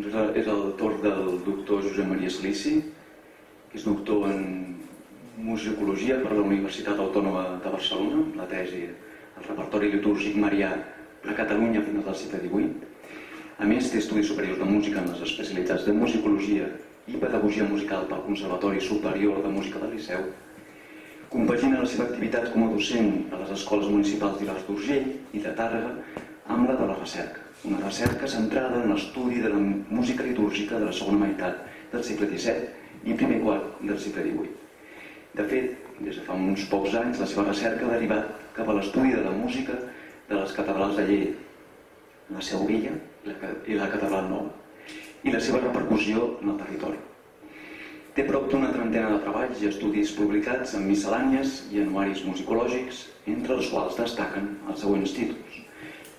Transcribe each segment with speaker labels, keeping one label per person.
Speaker 1: Doncs és, és el torn del doctor Josep Maria Salici, que és doctor en musicologia per la Universitat Autònoma de Barcelona, la tesi El repertori litúrgic marià a Catalunya fins al segle XVIII. A més, té estudis superiors de música en les especialitats de musicologia i pedagogia musical pel Conservatori Superior de Música del Liceu. Compagina la seva activitat com a docent a les escoles municipals d'Ivars d'Urgell i de Tàrrega amb la de la recerca. Una recerca centrada en l'estudi de la música litúrgica de la segona meitat del segle XVII i primer quart del segle XVIII. De fet, des de fa uns pocs anys, la seva recerca ha derivat cap a l'estudi de la música de les catedrals de Lleida, la Seu Vella i la Catedral Nova, i la seva repercussió en el territori. Té prop d'una trentena de treballs i estudis publicats en miscel·lànies i anuaris musicològics, entre els quals destaquen els següents títols.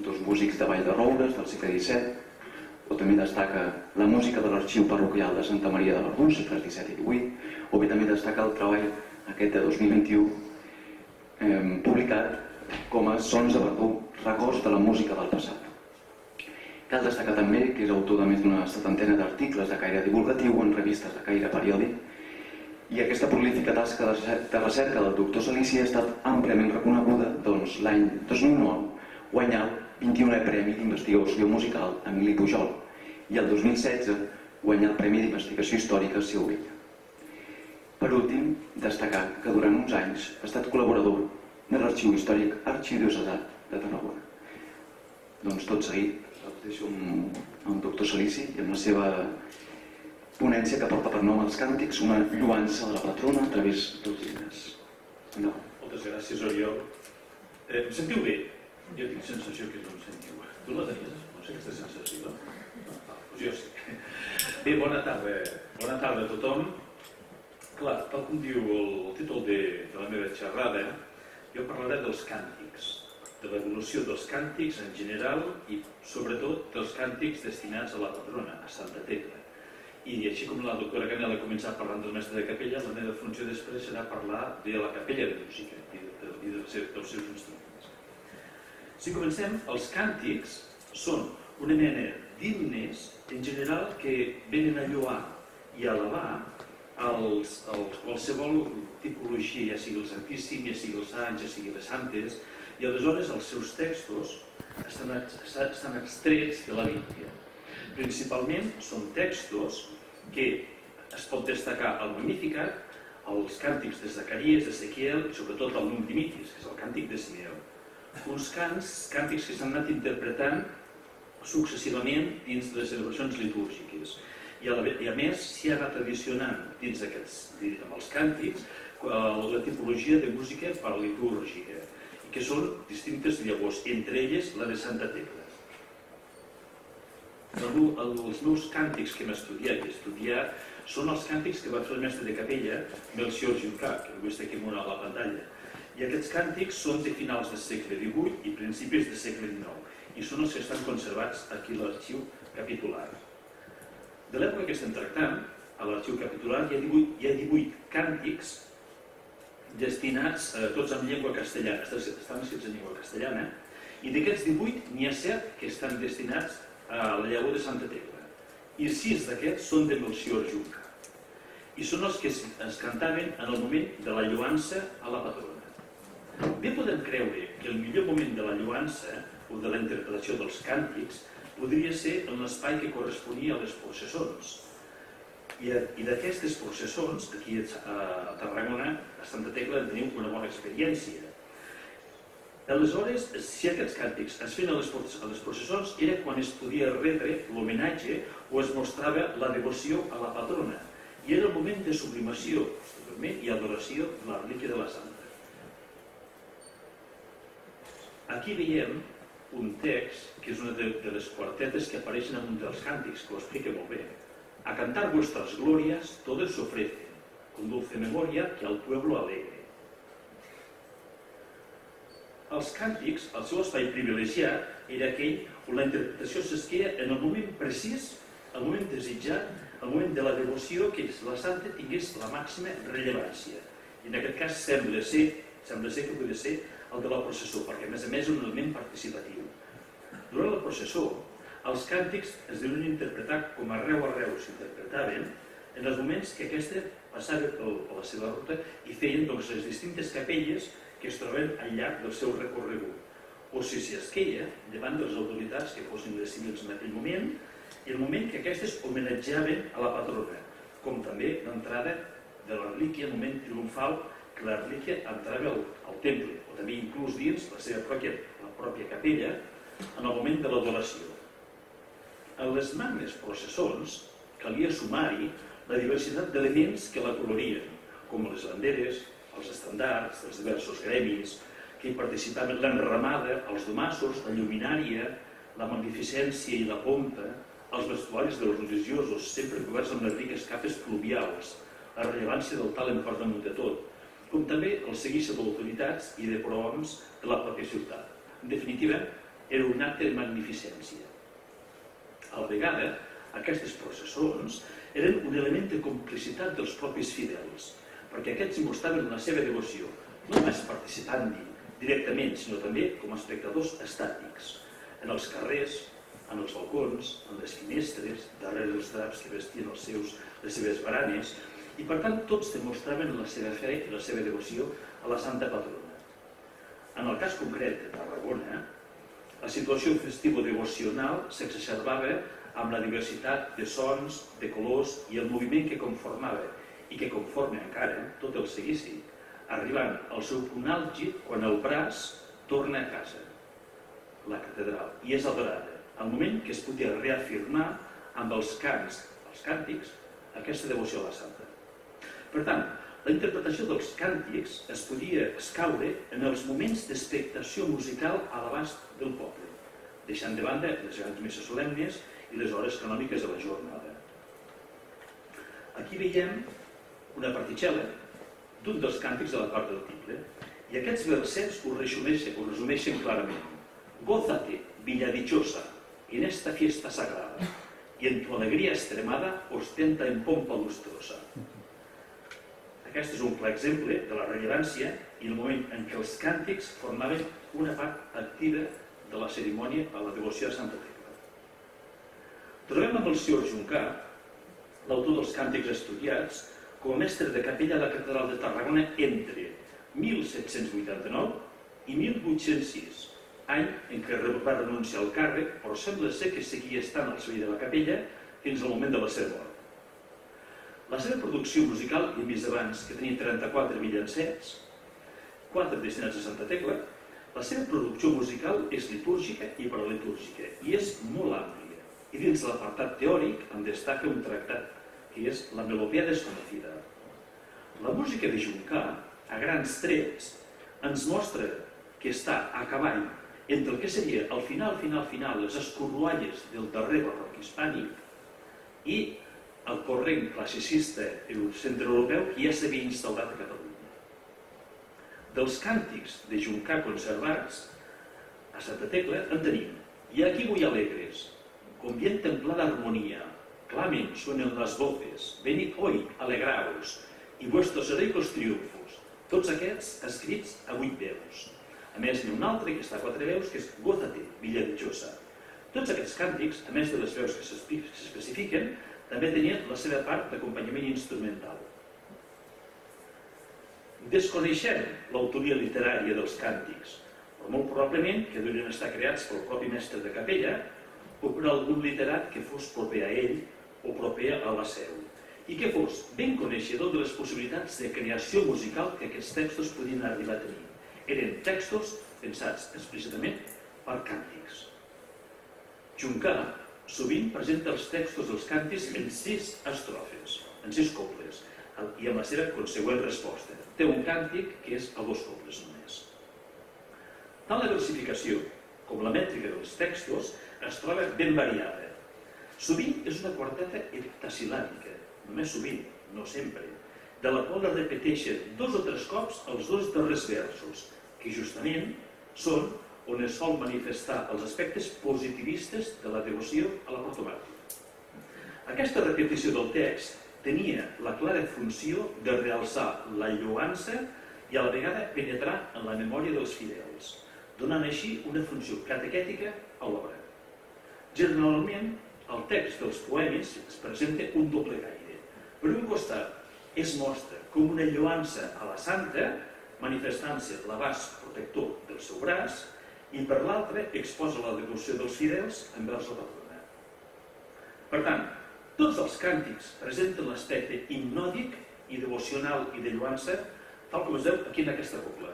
Speaker 1: Dos músics de Vall de Roures del segle XVII, o també destaca la música de l'arxiu parroquial de Santa Maria de Verdú, segles XVII i XVIII, o bé també destaca el treball aquest de 2021 eh, publicat com a Sons de Verdú, records de la música del passat. Cal destacar també que és autor de més d'una setantena d'articles de caire divulgatiu en revistes de caire periòdic i aquesta prolífica tasca de recerca del doctor Salici ha estat àmpliament reconeguda doncs, l'any 2009 guanyar el 21è Premi d'Investigació Musical Emili Pujol i el 2016 guanyar el Premi d'Investigació Històrica Vella. Per últim, destacar que durant uns anys ha estat col·laborador de l'Arxiu Històric Arxidiocesà de Tarragona. Doncs tot seguit el deixo amb, el doctor Salici i amb la seva ponència que porta per nom els càntics, una lluança de la patrona a través dels llibres.
Speaker 2: Moltes gràcies, Oriol. Eh, em sentiu bé? Jo tinc sensació que no em sentiu. Tu la tenies? No sé aquesta sensació. Doncs jo sí. Bé, bona tarda. Bona tarda a tothom. Clar, tal com diu el, títol de, de la meva xerrada, jo parlaré dels càntics, de l'evolució dels càntics en general i sobretot dels càntics destinats a la patrona, a Santa Tecla. I així com la doctora Canela ha començat parlant del mestre de capella, la meva funció després serà parlar de la capella de música i, de, de, dels, dels seus instruments. Si comencem, els càntics són una mena d'himnes en general que venen a lloar i a alabar els, els, qualsevol tipologia, ja sigui el Santíssim, ja sigui els sants, ja sigui les santes, i aleshores els seus textos estan, estan extrets de la Bíblia. Principalment són textos que es pot destacar el Magnificat, els càntics de Zacarias, d'Ezequiel i sobretot el Num Dimitis, que és el càntic de Simeó. Uns cants, càntics que s'han anat interpretant successivament dins de les celebracions litúrgiques i a, la, i a més s'hi ha anat adicionant dins aquests, amb els càntics la tipologia de música paralitúrgica que són distintes llavors, entre elles la de Santa Tecla. Els meus càntics que hem estudiat i estudiat són els càntics que va fer el mestre de capella, Melcior Juncà, que ho està aquí a la pantalla. I aquests càntics són de finals del segle XVIII i principis del segle XIX, i són els que estan conservats aquí a l'arxiu capitular. De l'època que estem tractant, a l'arxiu capitular hi ha 18, hi ha 18 càntics destinats eh, tots en llengua castellana, estan escrits en llengua castellana, i d'aquests 18 n'hi ha 7 que estan destinats a la llengua de Santa Tecla, i 6 d'aquests són de Melcior Junca, i són els que es, es cantaven en el moment de la lluança a la patrona. Bé podem creure que el millor moment de la lluança o de la interpretació dels càntics podria ser en l'espai que corresponia a les processons. I, i d'aquestes processons, aquí a Tarragona, a Santa Tecla, en tenim una bona experiència. Aleshores, si aquests càntics es feien a les, a les processons, era quan es podia retre l'homenatge o es mostrava la devoció a la patrona. I era el moment de sublimació i adoració de la relíquia de la santa. Aquí veiem un text que és una de, les quartetes que apareixen en un dels càntics, que ho explica molt bé. A cantar vuestras glorias todos se ofrecen, con dulce memoria que al pueblo alegre. Els càntics, el seu espai privilegiat, era aquell on la interpretació s'esqueia en el moment precís, el moment desitjat, el moment de la devoció que la santa tingués la màxima rellevància. I en aquest cas sembla ser, sembla ser que podria ser el de la processó, perquè a més a més és un element participatiu. Durant la processó, els càntics es deuen interpretar com arreu arreu s'interpretaven en els moments que aquesta passava per la seva ruta i feien doncs, les distintes capelles que es troben al llarg del seu recorregut. O si s'hi esqueia davant de les autoritats que fossin les civils en aquell moment, i el moment que aquestes homenatjaven a la patrona, com també l'entrada de la relíquia, el moment triomfal que la relíquia entrava al, al temple, o també inclús dins la seva pròpia, la pròpia capella, en el moment de l'adoració. En les magnes processons calia sumar-hi la diversitat d'elements que la colorien, com les banderes, els estandards, els diversos gremis, que hi participaven l'enramada, els domassos, la lluminària, la magnificència i la pompa, els vestuaris dels religiosos, sempre coberts amb les riques capes pluvials, la rellevància del talent per damunt de tot, com també el seguici d'autoritats i de prohoms de la pròpia ciutat. En definitiva, era un acte de magnificència. A la vegada, aquestes processons eren un element de complicitat dels propis fidels, perquè aquests mostraven la seva devoció, no només participant-hi directament, sinó també com a espectadors estàtics, en els carrers, en els balcons, en les finestres, darrere dels draps que vestien els seus, les seves baranes, i per tant tots demostraven la seva fe i la seva devoció a la Santa Patrona. En el cas concret de Tarragona, la situació festivo-devocional s'exacerbava amb la diversitat de sons, de colors i el moviment que conformava i que conforma encara tot el seguici, arribant al seu punt àlgid quan el braç torna a casa, la catedral, i és adorada el moment que es podia reafirmar amb els cants, els càntics, aquesta devoció a la santa. Per tant, la interpretació dels càntics es podia escaure en els moments d'expectació musical a l'abast del poble, deixant de banda les grans misses solemnes i les hores canòniques de la jornada. Aquí veiem una particel·la d'un dels càntics de la part del tiple, i aquests versets ho resumeixen, ho resumeixen clarament. Gózate, Villa Dichosa, en esta fiesta sagrada, y en tu alegría extremada ostenta en pompa lustrosa. Aquest és un clar exemple de la rellevància i el moment en què els càntics formaven una part activa de la cerimònia a la devoció a Santa Tecla. Trobem amb el senyor Juncà, l'autor dels càntics estudiats, com a mestre de capella a la catedral de Tarragona entre 1789 i 1806, any en què va renunciar al càrrec, però sembla ser que seguia estant al servei de la capella fins al moment de la seva mort. La seva producció musical, hem vist abans que tenia 34 villancets, 4 destinats a Santa Tecla, la seva producció musical és litúrgica i paralitúrgica i és molt àmplia. I dins l'apartat teòric en destaca un tractat que és la melopea desconocida. La música de Juncà, a grans trets, ens mostra que està a cavall entre el que seria el final, final, final, les escorrualles del darrer barroc hispànic i el corrent classicista centre-europeu que ja s'havia instaurat a Catalunya. Dels càntics de Juncà conservats a Santa Tecla en tenim i aquí vull alegres, con bien templada armonía, clamen, suenen las voces, venid hoy, alegraos, i vuestros heroicos triunfos, tots aquests escrits a vuit veus. A més, n'hi ha un altre que està a quatre veus, que és Gózate, Villa Dichosa. Tots aquests càntics, a més de les veus que s'especifiquen, també tenien la seva part d'acompanyament instrumental. Desconeixem l'autoria literària dels càntics, però molt probablement que deurien estar creats pel propi mestre de capella o per algun literat que fos proper a ell o proper a la seu i que fos ben coneixedor de les possibilitats de creació musical que aquests textos podien arribar a tenir eren textos pensats explícitament per càntics. Juncà sovint presenta els textos dels càntics en sis estrofes, en sis cobles, i amb la seva consegüent resposta. Té un càntic que és a dos cobles només. Tant la versificació com la mètrica dels textos es troba ben variada. Sovint és una quarteta heptasilàbica, només sovint, no sempre, de la qual es repeteixen dos o tres cops els dos darrers versos, que justament són on es sol manifestar els aspectes positivistes de la devoció a la protomàrtir. Aquesta repetició del text tenia la clara funció de realçar la lloança i a la vegada penetrar en la memòria dels fidels, donant així una funció catequètica a l'obra. Generalment, el text dels poemes es presenta un doble gaire. Per un costat es mostra com una lloança a la santa, manifestant-se l'abast protector del seu braç, i per l'altre exposa la devoció dels fidels envers la patrona. Per tant, tots els càntics presenten l'aspecte hipnòdic y devocional y de lloança, tal com es veu aquí en aquesta copla.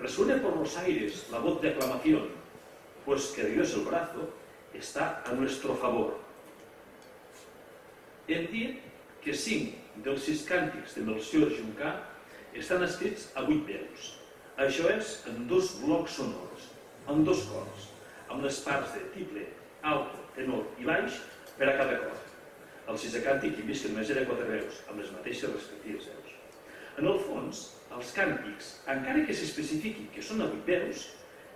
Speaker 2: Resuena por los aires la voz de aclamación, pues que Dios el brazo está a nuestro favor. Hem dit que cinc dels sis càntics de Melcior Juncà estan escrits a vuit veus. Això és en dos blocs sonors, en dos cors, amb les parts de tiple, alto, tenor i baix per a cada cor. El sisè càntic i vist que només era quatre veus, amb les mateixes respectives veus. En el fons, els càntics, encara que s'especifiqui que són a vuit veus,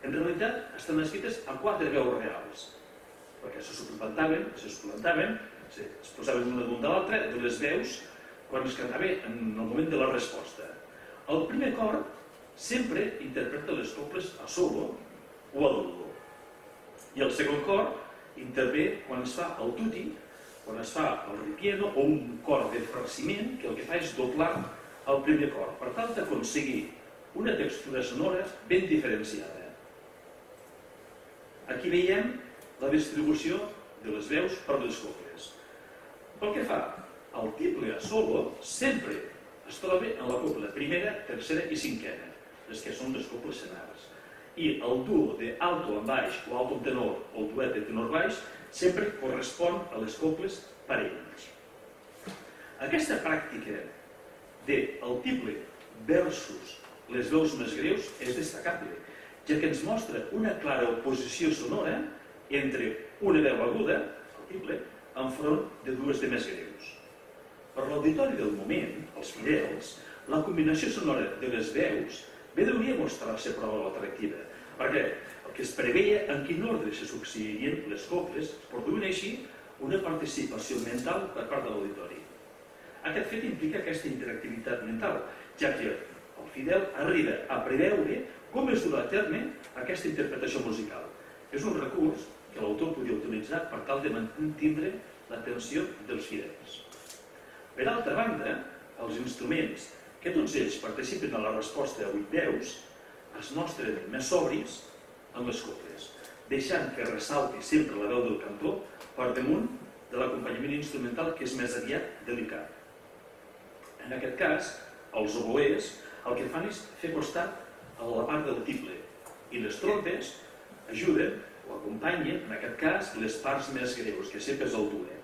Speaker 2: en realitat estan escrites a quatre veus reals, perquè se suplementaven, se suplementaven, es posaven una damunt de l'altra, de les veus, quan es cantava en el moment de la resposta. El primer cor sempre interpreta les coples a solo o a dolor. I el segon cor intervé quan es fa el tuti quan es fa el ripieno o un cor de farciment que el que fa és doblar el primer cor, per tal d'aconseguir una textura sonora ben diferenciada. Aquí veiem la distribució de les veus per les coples. Pel que fa al tiple a solo, sempre es troba en la copla primera, tercera i cinquena, les que són les coples senars. I el duo de alto en baix o alto en tenor o el duet de tenor baix sempre correspon a les coples parelles. Aquesta pràctica del tiple versus les veus més greus és destacable, ja que ens mostra una clara oposició sonora entre una veu aguda, el tiple, enfront de dues de més greus. Per l'auditori del moment, els fidels, la combinació sonora de les veus bé deuria mostrar-se prou atractiva, perquè que es preveia en quin ordre se succeirien les coples, produint així una participació mental per part de l'auditori. Aquest fet implica aquesta interactivitat mental, ja que el fidel arriba a preveure com es durà a terme aquesta interpretació musical. És un recurs que l'autor podia utilitzar per tal de mantenir l'atenció dels fidels. Per altra banda, els instruments que tots ells participen a la resposta a 8 veus es mostren més sobris amb les coples, deixant que ressalti sempre la veu del cantor per damunt de l'acompanyament instrumental que és més aviat delicat. En aquest cas, els oboès el que fan és fer costat a la part del tiple i les trompes ajuden o acompanyen, en aquest cas, les parts més greus, que sempre és el duet,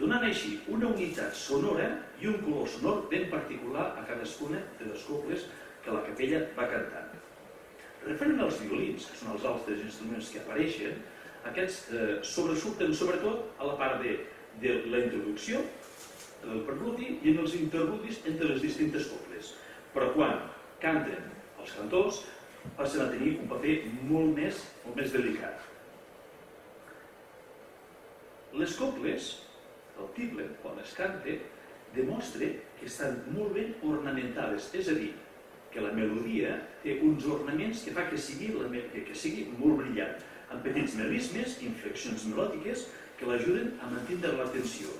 Speaker 2: donant així una unitat sonora i un color sonor ben particular a cadascuna de les coples que la capella va cantant. Referent als violins, que són els altres instruments que apareixen, aquests eh, sobresurten sobretot a la part de, de la introducció, del preludi i en els interludis entre les distintes coples. Però quan canten els cantors, passen a tenir un paper molt més, molt més delicat. Les coples, el tible, quan es canta, demostra que estan molt ben ornamentades, és a dir, que la melodia té uns ornaments que fa que sigui, la, que, que sigui molt brillant, amb petits melismes, inflexions melòdiques que l'ajuden a mantenir l'atenció.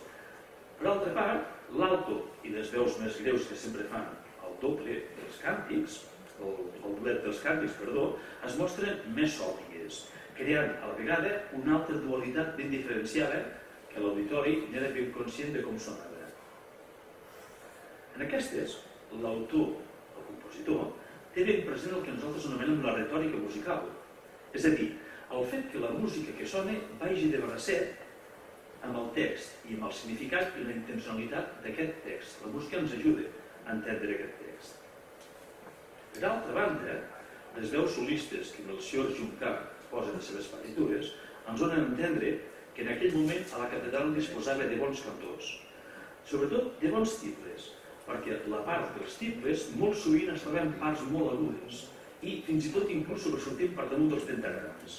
Speaker 2: Per altra part, l'alto i les veus més greus que sempre fan el doble dels càntics, el, el duet dels càntics, perdó, es mostren més sòlides, creant a la vegada una altra dualitat ben diferenciada que l'auditori n'era ben conscient de com sonava. En aquestes, l'autor compositor, té ben present el que nosaltres anomenem la retòrica musical. És a dir, el fet que la música que sona vagi de bracet amb el text i amb el significat i la intencionalitat d'aquest text. La música ens ajuda a entendre aquest text. Per altra banda, les veus solistes que Melcior Juncà posa en les seves partitures ens donen a entendre que en aquell moment a la catedral disposava de bons cantors, sobretot de bons tibles, perquè la part dels tibles molt sovint es troben parts molt agudes i fins i tot inclús sobresortint per damunt dels pentagrams.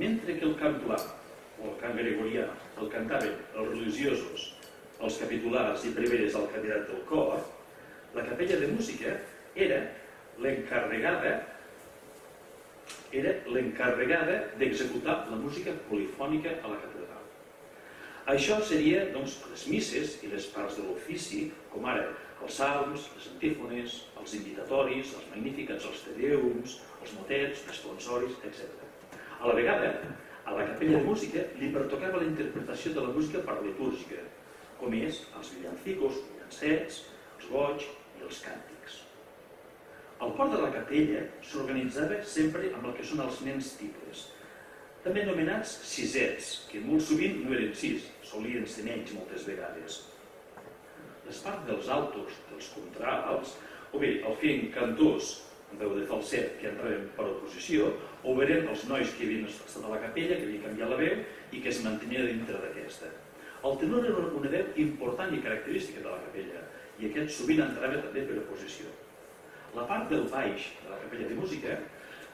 Speaker 2: Mentre que el cant pla o el cant gregorià el cantaven els religiosos, els capitulars i preveres al candidat del cor, la capella de música era l'encarregada era l'encarregada d'executar la música polifònica a la catedral. Això seria doncs, les misses i les parts de l'ofici, com ara els salms, les antífones, els invitatoris, els magnífics, els tedeums, els motets, els sponsoris, etc. A la vegada, a la capella de música li pertocava la interpretació de la música per litúrgica, com és els villancicos, villancets, els goig i els càntics. El cor de la capella s'organitzava sempre amb el que són els nens tipus, també anomenats sisets, que molt sovint no eren sis, solien ser menys moltes vegades. Les parts dels altos, dels contralts, o bé el feien cantors amb veu de falset que entraven per oposició, o bé eren els nois que havien estat a la capella, que havien canviat la veu i que es mantenia dintre d'aquesta. El tenor era una veu important i característica de la capella, i aquest sovint entrava també per oposició. La part del baix de la capella de música,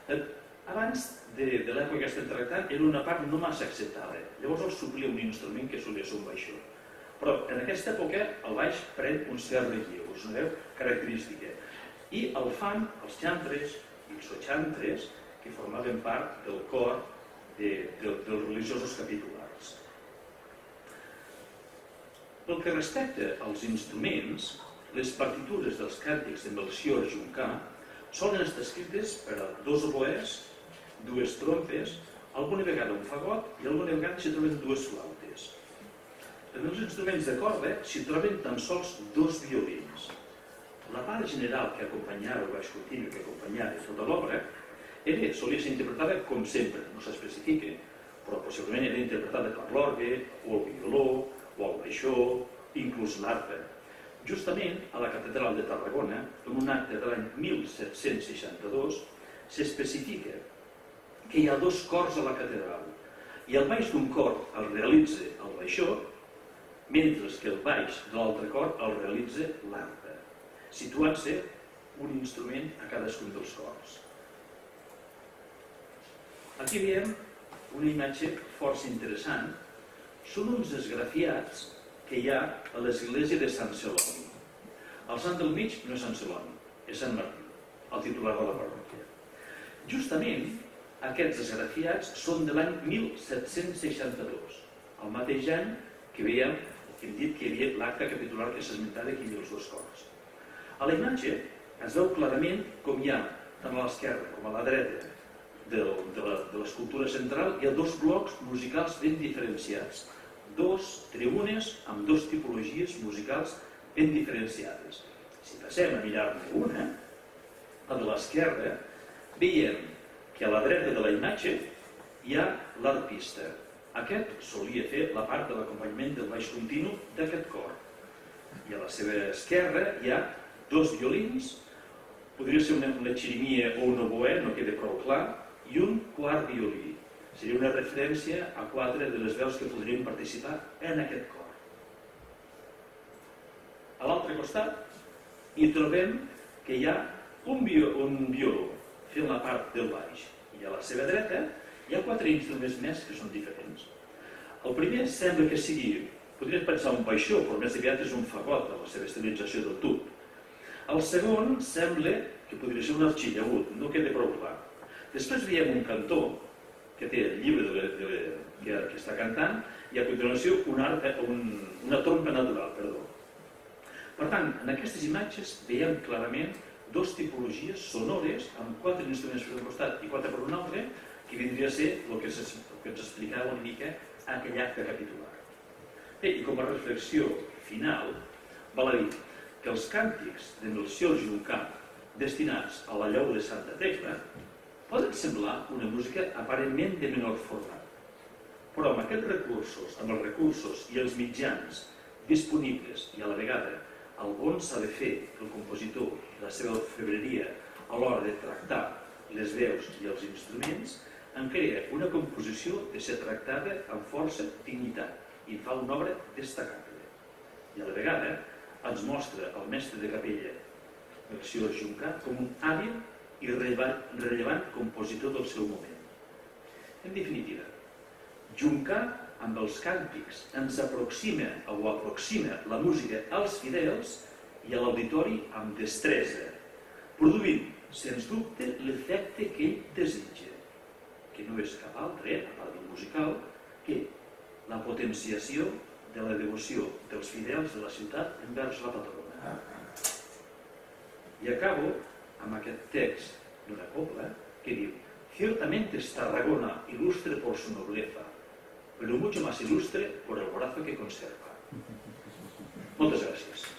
Speaker 2: eh, abans de, de l'època que estem tractant, era una part no massa acceptada. Llavors el suplia un instrument que solia ser un baixó. Però en aquesta època el baix pren un cert relleu, és una veu característica. I el fan els xantres i els xantres que formaven part del cor de, de, dels religiosos capitulars. Pel que respecta als instruments, les partitures dels càntics de Melcior Juncà solen estar escrites per a dos oboès, dues trompes, alguna vegada un fagot i alguna vegada s'hi troben dues flautes. En els instruments de corda s'hi troben tan sols dos violins. La part general que acompanyava el baix continu que acompanyava tota l'obra era, solia ser interpretada com sempre, no s'especifica, però possiblement era interpretada per l'orgue, o el violó, o el baixó, inclús l'arpa Justament a la catedral de Tarragona, en un acte de l'any 1762, s'especifica que hi ha dos cors a la catedral i el baix d'un cor el realitza el baixó, mentre que el baix de l'altre cor el realitza l'arpa, situant-se un instrument a cadascun dels cors. Aquí veiem una imatge força interessant. Són uns esgrafiats que hi ha a l'església de Sant Celoni. El sant del mig no és Sant Celoni, és Sant Martí, el titular de la parròquia. Justament, aquests esgrafiats són de l'any 1762, el mateix any que veiem, que hem dit que hi havia l'acte capitular que s'esmentava que hi havia els dos cors. A la imatge es veu clarament com hi ha, tant a l'esquerra com a la dreta, de, de l'escultura central, hi ha dos blocs musicals ben diferenciats, dos tribunes amb dos tipologies musicals ben diferenciades. Si passem a mirar-ne una, la de l'esquerra, veiem que a la dreta de la imatge hi ha l'arpista. Aquest solia fer la part de l'acompanyament del baix continu d'aquest cor. I a la seva esquerra hi ha dos violins, podria ser una, una xirimia o un oboè, no queda prou clar, i un quart violí. Seria una referència a quatre de les veus que podrien participar en aquest cor. A l'altre costat hi trobem que hi ha un, bio, un violó fent la part del baix i a la seva dreta hi ha quatre instruments més que són diferents. El primer sembla que sigui, podries pensar un baixó, però més aviat és un fagot de la seva estilització del tub. El segon sembla que podria ser un arxillagut, no queda prou clar. Després veiem un cantó que té el llibre de, de, que, que està cantant i a continuació una, un, una trompa natural. Perdó. Per tant, en aquestes imatges veiem clarament dos tipologies sonores amb quatre instruments per un costat i quatre per un altre, que vindria a ser el que, es, el que ens explicava una mica aquell acte capitular. Bé, i com a reflexió final, val a dir que els càntics de Melcior Juncà destinats a la llau de Santa Tecla Poden semblar una música aparentment de menor format, però amb aquests recursos, amb els recursos i els mitjans disponibles i a la vegada el bon saber fer el compositor la seva febreria a l'hora de tractar les veus i els instruments, en crea una composició de ser tractada amb força dignitat i fa una obra destacable. I a la vegada ens mostra el mestre de capella, Melcior Juncà, com un hàbil i rellevant compositor del seu moment. En definitiva, Juncà amb els càntics ens aproxima o aproxima la música als fidels i a l'auditori amb destresa, produint, sens dubte, l'efecte que ell desitja. que no és cap altre, a part del musical, que la potenciació de la devoció dels fidels de la ciutat envers la patrona. I acabo amb aquest text d'una cobla que diu Ciertamente es Tarragona ilustre por su nobleza, pero mucho más ilustre por el brazo que conserva. Moltes gràcies.